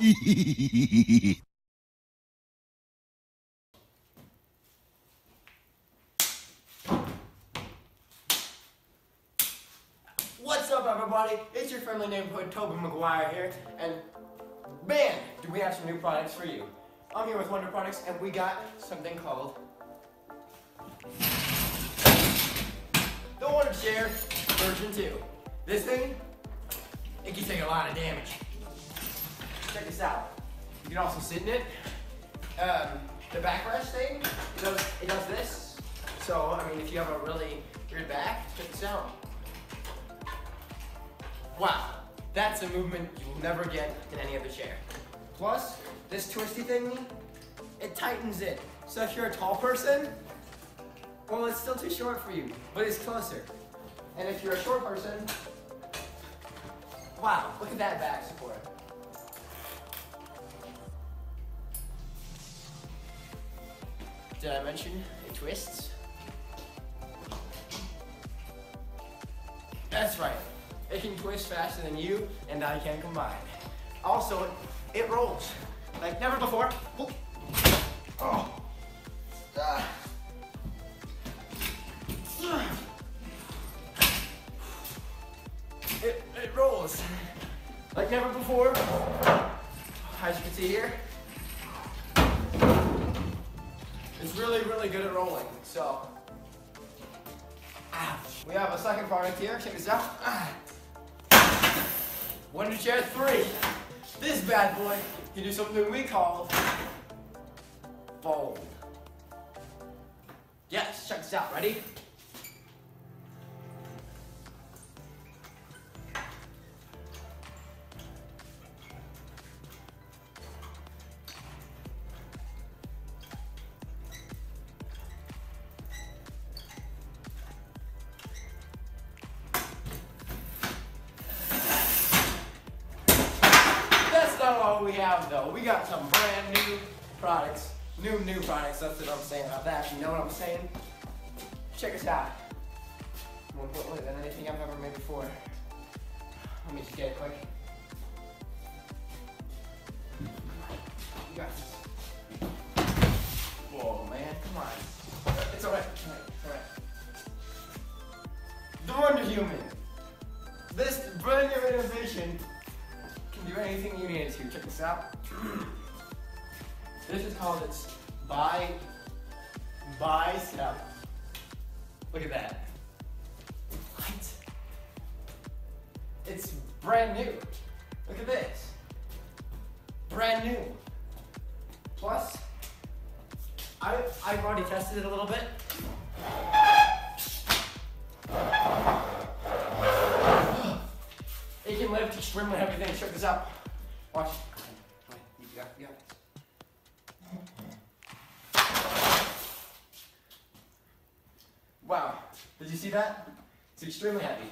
What's up, everybody? It's your friendly neighborhood Tobey Maguire here, and man, do we have some new products for you. I'm here with Wonder Products, and we got something called the Wonder Chair version 2. This thing, it can take a lot of damage. Check this out. You can also sit in it. Um, the backrest thing, it does, it does this. So, I mean, if you have a really weird back, check this out. Wow, that's a movement you will never get in any other chair. Plus, this twisty thingy, it tightens it. So if you're a tall person, well, it's still too short for you, but it's closer. And if you're a short person, wow, look at that back support. Did I mention it twists? That's right. It can twist faster than you and I can combine. Also, it rolls like never before. Oh. Ah. It, it rolls like never before. As you can see here, it's really, really good at rolling. So, ah. we have a second product here. Check this out. Wonder Chair 3. This bad boy can do something we call fold. Yes, check this out. Ready? All we have though. We got some brand new products. New, new products. That's what I'm saying about that. You know what I'm saying? Check us out. More importantly than anything I've ever made before. Let me just get it quick. You need. Check this out. this is called its bi bicep. Look at that. What? It's brand new. Look at this. Brand new. Plus, I I've already tested it a little bit. It can lift extremely heavy things. Check this out. Watch. Wow. Did you see that? It's extremely heavy.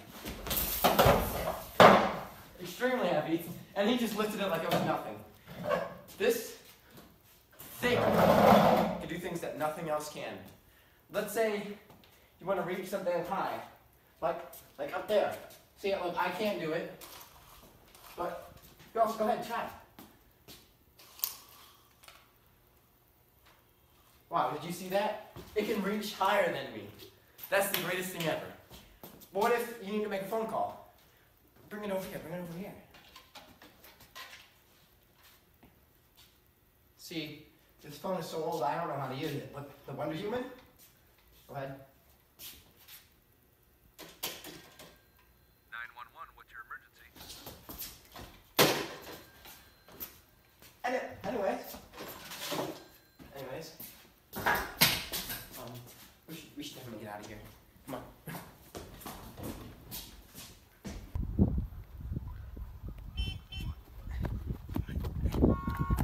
Extremely heavy. And he just lifted it like it was nothing. This thing can do things that nothing else can. Let's say you want to reach something high. Like, like up there. See, look, I can't do it. But go, go ahead, and try. Wow, did you see that? It can reach higher than me. That's the greatest thing ever. What if you need to make a phone call? Bring it over here, bring it over here. See, this phone is so old, I don't know how to use it. But the Wonder Human? Go ahead. 911, what's your emergency? Any, anyways. Anyways. Um, we should, we should definitely get out of here. Come on.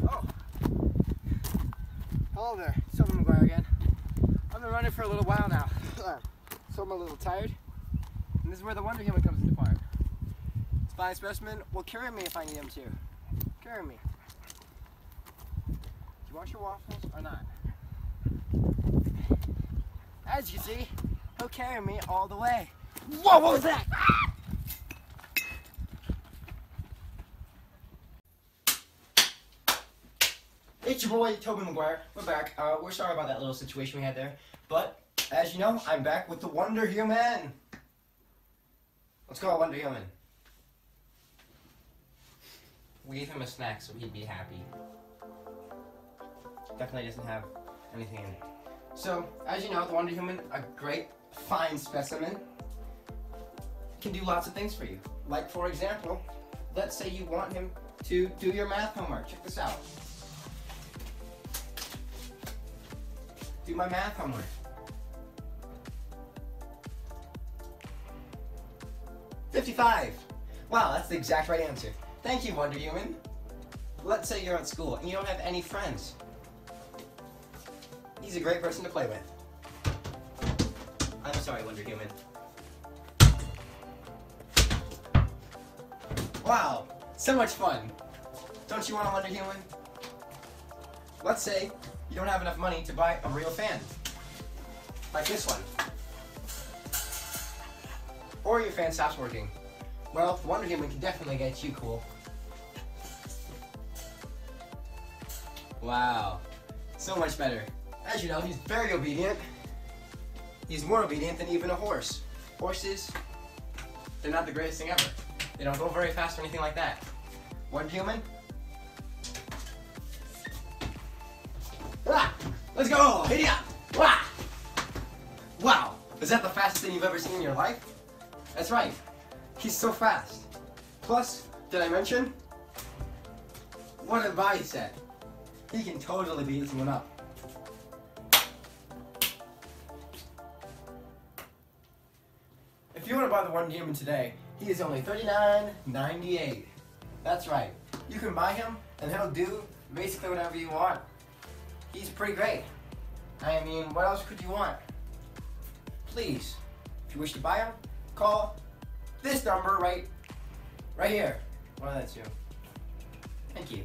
Oh. Hello there, Silver Maguire again. I've been running for a little while now, so I'm a little tired. And this is where the Wonder Human comes into part. Spine specimen will carry me if I need him to. Carry me. Russia waffles or not. As you see, he'll carry me all the way. Whoa, what was that? It's your boy, Tobey Maguire. We're back. Uh, we're sorry about that little situation we had there. But, as you know, I'm back with the Wonder Human. Let's go, Wonder Human. We gave him a snack so he'd be happy definitely doesn't have anything in it. So, as you know, the Wonder Human, a great, fine specimen, can do lots of things for you. Like, for example, let's say you want him to do your math homework. Check this out. Do my math homework. Fifty-five. Wow, that's the exact right answer. Thank you, Wonder Human. Let's say you're at school and you don't have any friends. He's a great person to play with. I'm sorry, Wonder Human. Wow, so much fun. Don't you want a Wonder Human? Let's say you don't have enough money to buy a real fan. Like this one. Or your fan stops working. Well, Wonder Human can definitely get you cool. Wow. So much better. As you know, he's very obedient. He's more obedient than even a horse. Horses, they're not the greatest thing ever. They don't go very fast or anything like that. One human. Ah, let's go! Hit up! Wow! Wow! Is that the fastest thing you've ever seen in your life? That's right. He's so fast. Plus, did I mention? What a body. He can totally beat someone up. buy the one Demon today, he is only $39.98. That's right. You can buy him, and he'll do basically whatever you want. He's pretty great. I mean, what else could you want? Please, if you wish to buy him, call this number right, right here. Well, that's you. Thank you.